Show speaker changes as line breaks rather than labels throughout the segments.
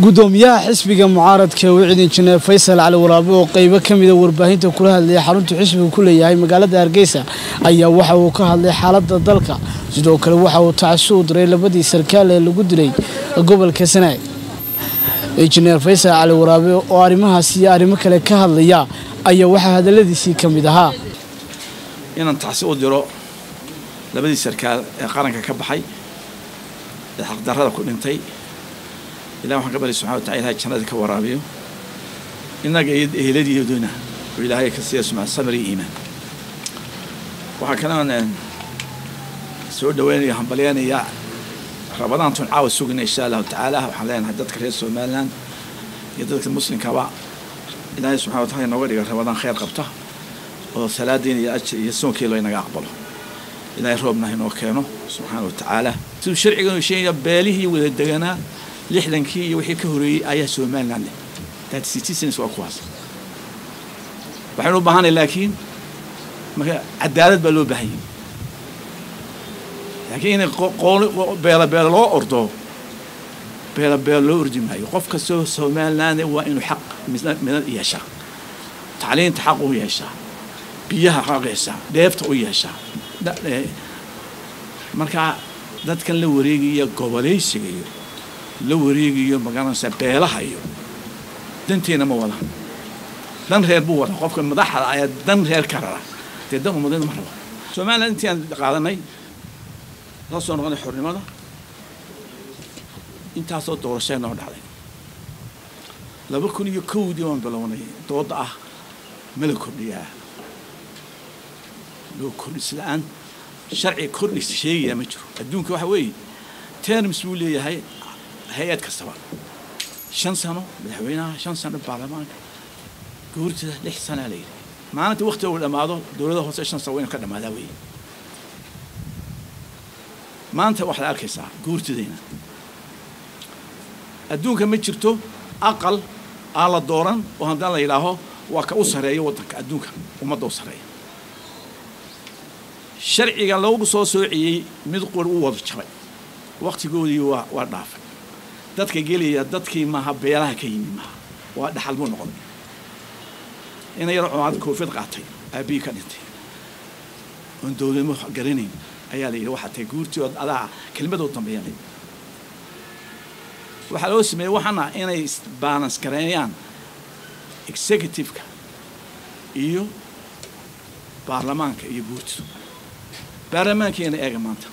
gudoomiyaha xisbiga mucaaradka wicid injineer faysal cali waraabe oo qeybo ka mida warbaahinta kula hadlayay xarunta xisbiga ku leeyahay magaalada hargeysa ayaa waxa uu ka hadlay xaalada dalka. Sidoo kale waxa uu tacasi u diray labadii sarkaal ee lagu dilay gobolka sanaag injineer faysal cali waraabe oo arrimahaas iyo arrimo kale ka hadlaya ayaa waxaa hadaladiisii ka mid ahaa.
Inaan tacsi u diro labadii sarkaal ee qaranka ka baxay ee xaqdarrada ku dhintay ilah waxaan ka barya subxana watacala ilahay jannada ka waraabiyo. Innaga iyo eheladiidoona oo ilaahay ka siiya suma samir iyo iimaan. Waxaa kalean soo dhaweynaya hambalyaynaya rabadaantun caawa sugina insha allahu tacaala waxaan leenahay dadka reer somaliland iyo dadka muslimkaba ilaahay subxana watacala inooga dhiga rabadaan khayr qabta oo salaadiin iyo ajir iyo soonkeelo inaga aqbalo. Ilaahay roobna inoo keeno subxaana wa tacaala siduu sharcigan sheegaya beelihii wada deganaa lixdankii iyo wixii ka horeeyey ayaa somaliland leh. Waa kuwaas waxaynu u baahanay laakiin marka cadaalad baa loo baahan yahay. Laakiin in beela beela loo ordo beela beela loo ordi maayo. Qof kastoo somaliland waa inuu xaq midad yeeshaa tacliinta xaq u yeeshaa biyaha xaq yeeshaa dheefta u yeeshaa markaa dadkan la wareegaya gobolaysiga iyo la wareegayo magaranaysa beelaha iyo danteena ma wada. Dan reer buu wada qofka madaxda ayaa dan reer ka rara dee dan umadeed ma rabo. Somaliland intii aan qaadanay la soo noqonay xornimada intaasoo doorashee noo dhacday. Laba kun iyo kowdii waan bilownay dooda ah ma la kordhiyaa. Loo kordhis la'aan sharci kordhis sheegaya ma jiro. Adduunka waxa weeye terms buu leeyahay hay'ad kastaba shan sano madaxweynaha shan sano baarlamaanka goortida lix sanaa la yidhi maalinta waktiga uu dhammaado dowladda hoose shan sano waynu ka dhammaadaa weeye maanta waxaad arkaysaa goortidayna adduunka ma jirto aqal aan la dooran oo haddana la yidhaaho waa ka u sarreeya waddanka adduunka ummadda u sarreeya sharciga lagu soo soociyey mid qur u wada jabay waktigoodii waa waa dhaafay dadka gelaya dadkii maaha beelaha ka yimi maaha waa dhaxal buu noqday ina yar cumaad koofid qaatay aabihii ka dhintay. Oon dowladnimo garanayn. Ayaa la yidhi waxaa tahay guurtii ood adaa kelmadoo dambeeyanay waxaa loo sameeyey waxaana inay balance gareeyaan executive-ka iyo baarlamaanka iyo guurtidu baarlamaankeena eega maanta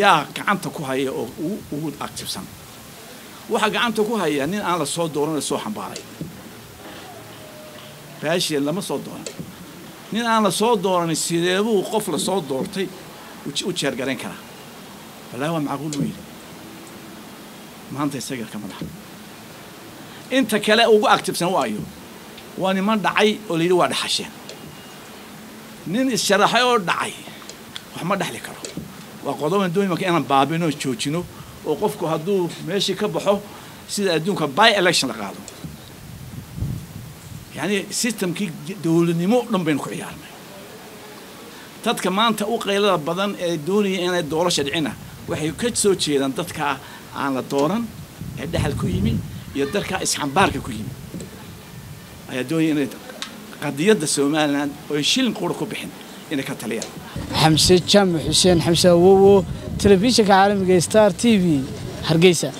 yaa gacanta ku haya oo ugu actifsan waxaa gacanta ku haya nin aan la soo dooran la soo xambaaray. Baashie lama soo dooran nin aan la soo dooranin sideebuu qof la soo doortay? U jeergarayn karaa. Wallahi waa macquul buu yidhi maanta isaga ka inta kale ugu actifsan waayo waa niman dhacay oo la yidhi waa dhaxasheen. Nin issharaxay oo dhacay wax ma dhexli karo waa qodoban dooni marka inaan baabino joojino oo qofku hadduu meeshii ka baxo sida adduunka by election la qaado. Yacni systemkii dowladnimo dhan baynu ku ciyaarnay. Dadka maanta u qaylada badan ee doonaya inay doorasha dhicina waxay ka soo jeedaan dadkaa aan la dooran ee dhexal ku yimi iyo dadkaa isxambaarka ku yimi. Ayaa doonaya inay qadiyadda somaliland oo shilin qura ku bixin inay ka taliyaan
xamse jaamac xuseen xamse awowo telefishinka caalamiga star t v. Hargeysa